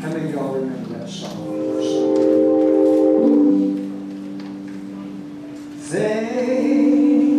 How many of y'all remember that song? Thank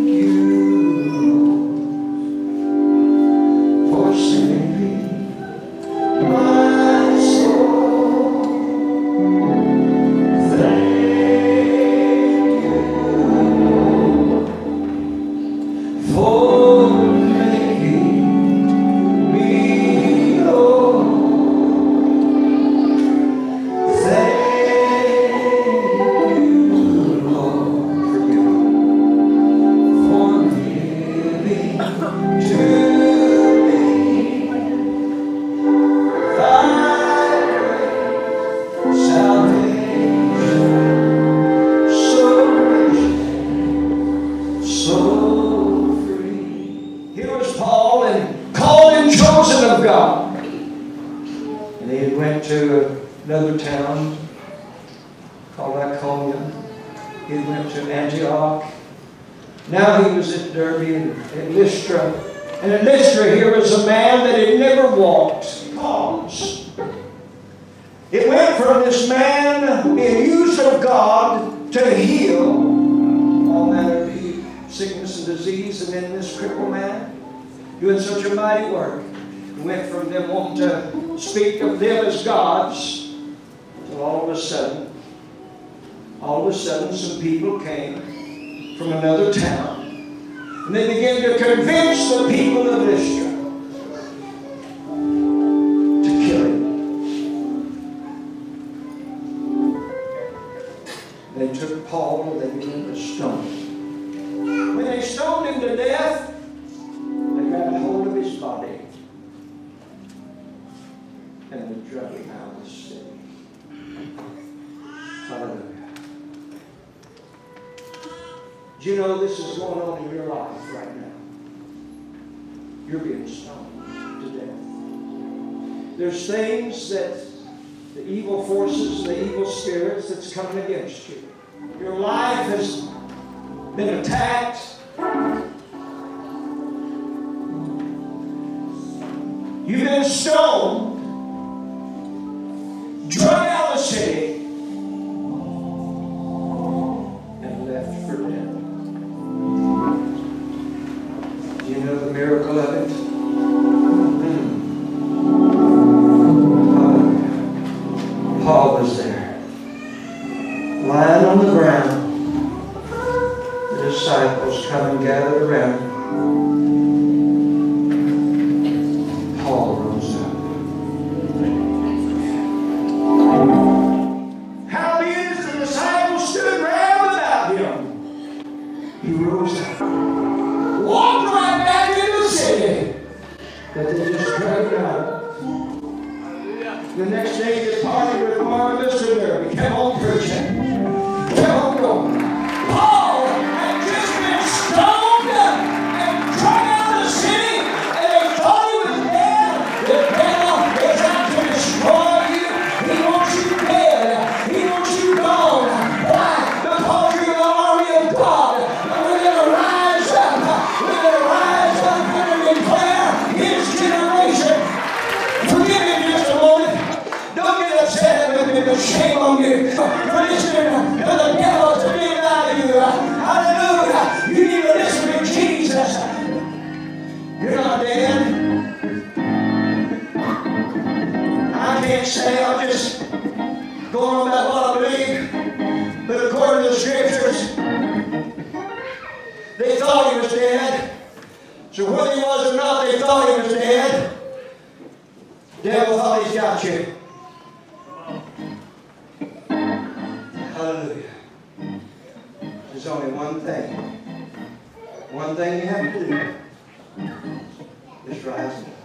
God. And he went to another town called Iconium. He went to Antioch. Now he was at Derbe and at Lystra. And at Lystra here was a man that had never walked. Pause. It went from this man being used of God to heal all manner of sickness and disease, and then this crippled man doing such a mighty work. Went from them wanting to speak of them as gods to all of a sudden, all of a sudden, some people came from another town and they began to convince the people of Israel to kill him. They took Paul and they began to stone You know this is going on in your life right now? You're being stoned to death. There's things that the evil forces, the evil spirits that's coming against you. Your life has been attacked. You've been stoned, disciples come and gathered around. Paul rose up. How is the disciples stood round about him? He rose up. Walked right back in the city that they just dragged out. The next day they partied with Barnabas and Derbe. Kept on preaching. Can't say I'm just going on about what I believe, but according to the scriptures, they thought he was dead. So whether he was or not, they thought he was dead. Devil thought he's got you. Hallelujah. There's only one thing. One thing you have to do. Is rise.